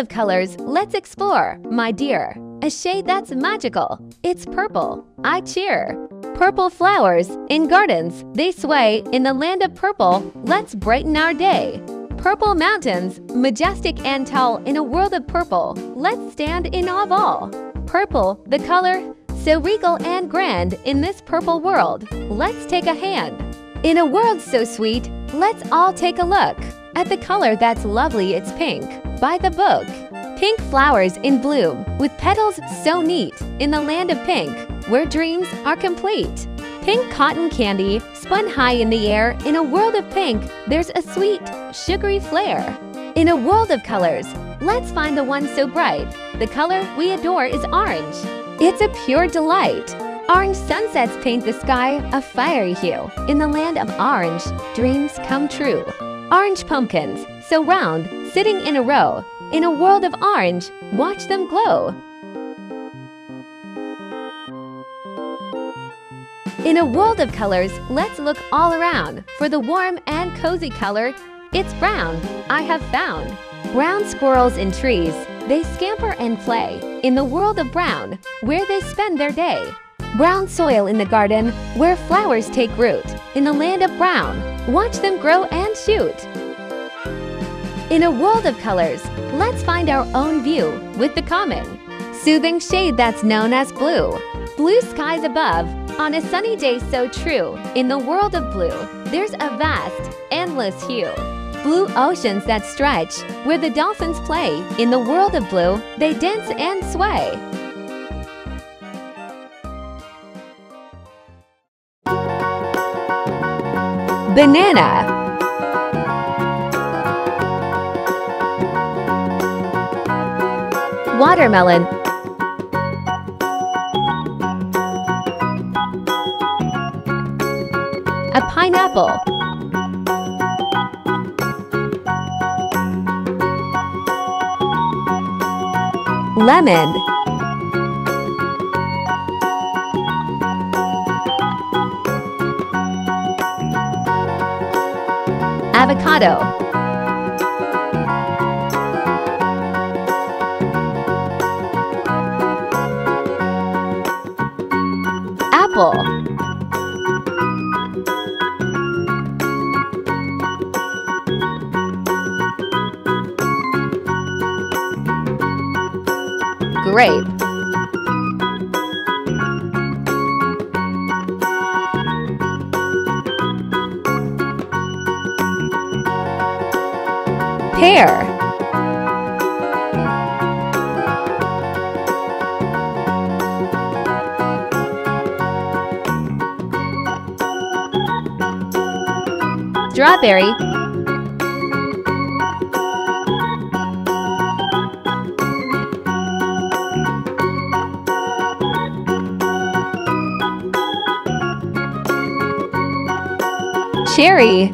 of colors, let's explore, my dear. A shade that's magical. It's purple. I cheer. Purple flowers in gardens, they sway in the land of purple. Let's brighten our day. Purple mountains, majestic and tall in a world of purple. Let's stand in awe of all. Purple, the color, so regal and grand in this purple world. Let's take a hand. In a world so sweet, let's all take a look at the color that's lovely, it's pink. By the book. Pink flowers in bloom, with petals so neat, in the land of pink, where dreams are complete. Pink cotton candy, spun high in the air, in a world of pink, there's a sweet, sugary flair. In a world of colors, let's find the one so bright. The color we adore is orange. It's a pure delight. Orange sunsets paint the sky a fiery hue. In the land of orange, dreams come true. Orange pumpkins, so round, sitting in a row. In a world of orange, watch them glow. In a world of colors, let's look all around. For the warm and cozy color, it's brown, I have found. Brown squirrels in trees, they scamper and play. In the world of brown, where they spend their day. Brown soil in the garden, where flowers take root. In the land of brown, watch them grow and shoot. In a world of colors, let's find our own view with the common. Soothing shade that's known as blue. Blue skies above, on a sunny day so true. In the world of blue, there's a vast, endless hue. Blue oceans that stretch, where the dolphins play. In the world of blue, they dance and sway. Banana Watermelon. A pineapple. Lemon. Avocado Apple Grape Pear Strawberry. Cherry